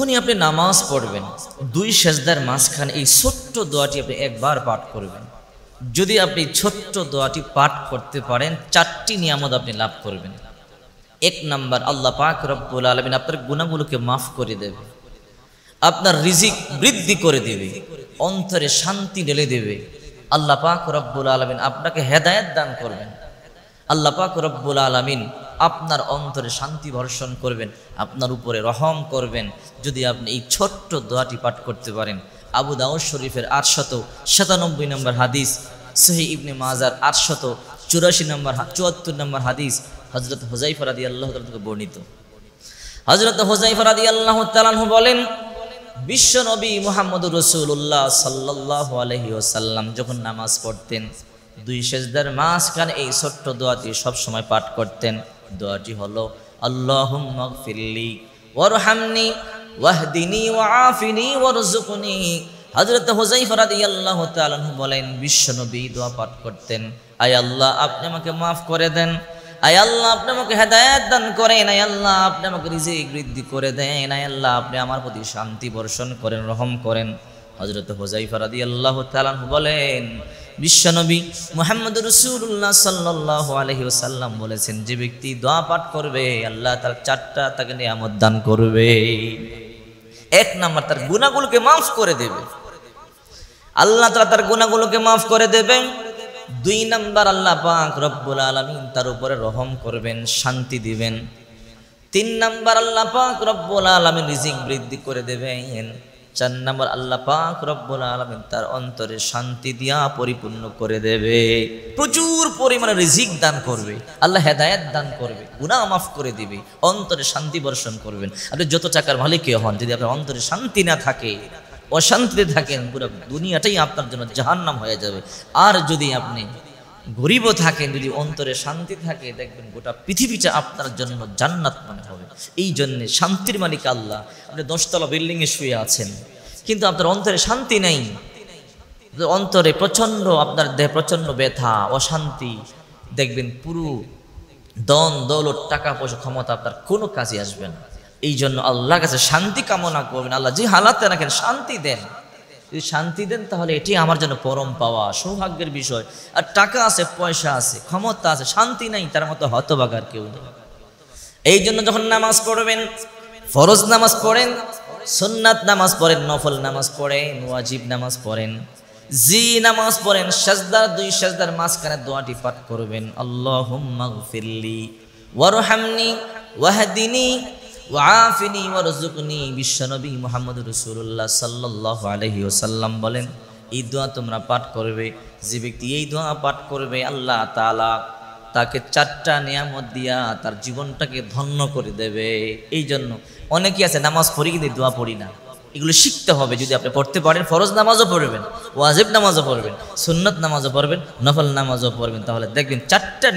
যখনই আপনি নামাজ পড়বেন, দুই সেজদার মাঝখানে এই ছোট্ট দোয়াটি আপনি একবার পাঠ করবেন। যদি আপনি ছোট্ট দোয়াটি পাঠ করতে পারেন, চারটি নিয়ামত আপনি লাভ করবেন। এক নাম্বার, আল্লাহ পাক রব্বুল আলমিন আপনার গুণাগুলোকে মাফ করে দেবে। আপনার রিজিক বৃদ্ধি করে দেবে। অন্তরে শান্তি ঢেলে দেবে। আল্লাহ পাক রব্বুল আলমিন আপনাকে হেদায়েত দান করবেন। আল্লাহ পাক রব্বুল আলমিন আপনার অন্তরে শান্তি বর্ষণ করবেন, আপনার উপরে রহম করবেন, যদি আপনি এই ছোট্ট দোয়াটি পাঠ করতে পারেন। আবু দাউদ শরীফের আটশত সাতানব্বই নম্বর হাদিস, সহি ইবনে মাজার আটশত চুরাশি নম্বর চুয়াত্তর নম্বর হাদিস হজরত হোজাইফর আদি আল্লাহ থেকে বর্ণিত। হজরত হোজাইফর আদি আল্লাহ তালানহু বলেন, বিশ্ব নবী মোহাম্মদ রসুল্লাহ সাল্লাহ আলহি ওসাল্লাম যখন নামাজ পড়তেন, দুই সেজদার মাঝখানে এই ছোট্ট দোয়াটি সবসময় পাঠ করতেন। দোয়াটি হলো আল্লাহ ফিল্লি ওয়ারহামনি ওয়াহদিনী ওয়াফিনী ওয়ারজুকনি হযরত হুযায়ফা রাদিয়াল্লাহু তাআলা বলেন বিশ্বনবী দোয়া পাঠ করতেন। আয় আল্লাহ, আপনি আমাকে মাফ করে দেন। আয় আল্লাহ, আপনি আমাকে হেদায়েত দান করেন। আয় আল্লাহ, আপনি আমাকে রিজিক বৃদ্ধি করে দেন। আয় আল্লাহ, আপনি আমার প্রতি শান্তি বর্ষণ করেন, রহম করেন। হযরত হুযায়ফা রাদিয়াল্লাহু তাআলা বলেন বিশ্বনবী মুহাম্মদ রসুল্লাহ সাল্লাহ আলহি ওসাল্লাম বলেছেন, যে ব্যক্তি দোয়া পাঠ করবে, আল্লাহ তার চারটা তাকে নিয়ামত দান করবে। এক নাম্বার তার গুণাগুলোকে মাফ করে দেবে। আল্লাহ তালা তার গুণাগুলোকে মাফ করে দেবেন। দুই নাম্বার আল্লাহ পাক রব্বুল আলমিন তার উপরে রহম করবেন, শান্তি দিবেন। তিন নাম্বার আল্লাহ পাক রব্বুল আলমিন রিজিক বৃদ্ধি করে দেবেন। চার নম্বর আল্লাহ পাক রব্বুল আলমিন তার অন্তরে শান্তি দিয়া পরিপূর্ণ করে দেবে। প্রচুর পরিমাণে রিজিক দান করবে, আল্লাহ হেদায়েত দান করবে, গুনাহ মাফ করে দিবে, অন্তরে শান্তি বর্ষণ করবেন। আপনি যত টাকার মালিকই হন, যদি আপনার অন্তরে শান্তি না থাকে, অশান্তিতে থাকেন, পুরো দুনিয়াটাই আপনার জন্য জাহান্নাম হয়ে যাবে। আর যদি আপনি গরিবও থাকেন যদি অন্তরে শান্তি থাকে, দেখবেন গোটা পৃথিবীটা আপনার জন্য জান্নাত মনে হবে। এই জন্যে শান্তির মালিক আল্লাহ। আপনি দশতলা বিল্ডিংয়ে শুয়ে আছেন, কিন্তু আপনার অন্তরে শান্তি নেই। অন্তরে প্রচণ্ড, আপনার দেহে প্রচণ্ড ব্যথা, অশান্তি। দেখবেন পুরো দন দৌলত টাকা পয়সা ক্ষমতা আপনার কোনো কাজে আসবে না। এই জন্য আল্লাহর কাছে শান্তি কামনা করবেন। আল্লাহ যে হালাতে রাখেন শান্তি দেন। যদি শান্তি দেন, তাহলে এটি আমার জন্য পরম পাওয়া, সৌভাগ্যের বিষয়। আর টাকা আছে, পয়সা আছে, ক্ষমতা আছে, শান্তি নাই, তার মতো হতবাগার কেউ নেই। এই জন্য যখন নামাজ পড়বেন, ফরজ নামাজ পড়েন, সুন্নাত নামাজ পড়েন, নফল নামাজ পড়েন, ওয়াজিব নামাজ পড়েন, জি নামাজ পড়েন, সাজদার দুই সাজদার মাঝখানে দোয়াটি পাঠ করবেন। আল্লাহুম্মা গফিরলি, ওয়ারহামনি, ওয়াহদিনি ওয়াফিনি ওয়ারজুকনি বিশ্বনবী মুহাম্মদ রাসূলুল্লাহ সাল্লাল্লাহু আলাইহি ওয়াসাল্লাম বলেন, এই দোয়া তোমরা পাঠ করবে। যে ব্যক্তি এই দোয়া পাঠ করবে, আল্লাহ তাআলা তাকে চারটা নিয়ামত দিয়া তার জীবনটাকে ধন্য করে দেবে। এই জন্য অনেকেই আছে, নামাজ পড়ি কিন্তু দোয়া পড়ি না। এগুলো শিখতে হবে। যদি আপনি পড়তে পারেন, ফরজ নামাজও পড়বেন, ওয়াজিব নামাজও পড়বেন, সুন্নত নামাজও পড়বেন, নফল নামাজও পড়বেন, তাহলে দেখবেন চারটা